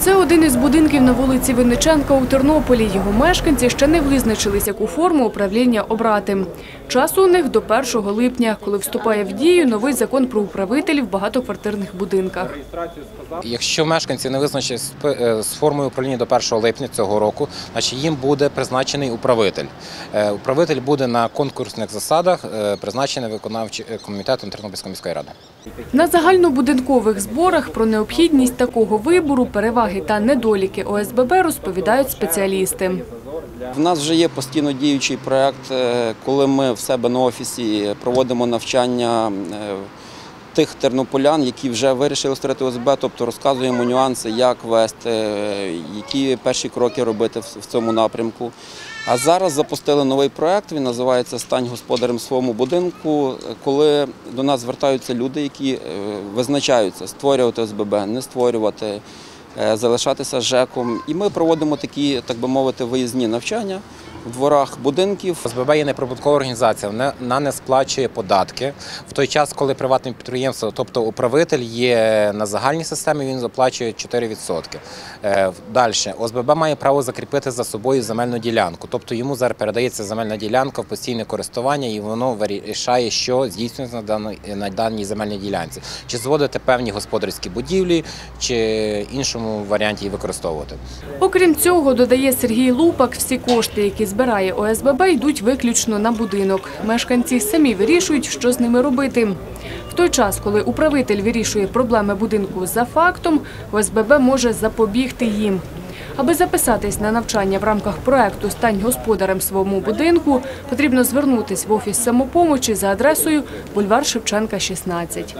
Це один із будинків на вулиці Винниченка у Тернополі. Його мешканці ще не визначились, яку форму управління обрати. Часу у них до 1 липня, коли вступає в дію новий закон про управителів в багатоквартирних будинках. Якщо мешканці не визначать з е, формою управління до 1 липня цього року, значить їм буде призначений управитель. Е, Управитель буде на конкурсних засадах е, призначений виконавчим комітетом Тернопільської міської ради. На загальнобудинкових зборах про необхідність такого вибору, переваги та недоліки ОСББ розповідають спеціалісти. В нас вже є постійно діючий проект, е, коли ми в себе на офісі проводимо навчання е, тих тернополян, які вже вирішили створити ОСБ, тобто розказуємо нюанси, як вести, е, які перші кроки робити в цьому напрямку. А зараз запустили новий проект. Він називається Стань господарем своєму будинку. Коли до нас звертаються люди, які визначаються створювати ОСББ, не створювати залишатися ЖЕКом. І ми проводимо такі, так би мовити, виїзні навчання в дворах будинків. ОСББ є неприбуткова організація, вона не сплачує податки. В той час, коли приватне підприємство, тобто управитель є на загальній системі, він заплачує 4%. Е, Далі, ОСББ має право закріпити за собою земельну ділянку, тобто йому зараз передається земельна ділянка в постійне користування і воно вирішає, що здійснюється на даній, на даній земельній ділянці. Чи зводити певні господарські будівлі, чи іншому варіанті її використовувати. Окрім цього, додає Сергій Лупак, всі кошти, які збирає ОСББ, йдуть виключно на будинок. Мешканці самі вирішують, що з ними робити. В той час, коли управитель вирішує проблеми будинку за фактом, ОСББ може запобігти їм. Аби записатись на навчання в рамках проекту Стань господарем своєму будинку, потрібно звернутись в офіс самопомочі за адресою бульвар Шевченка, 16.